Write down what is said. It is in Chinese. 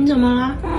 你怎么了？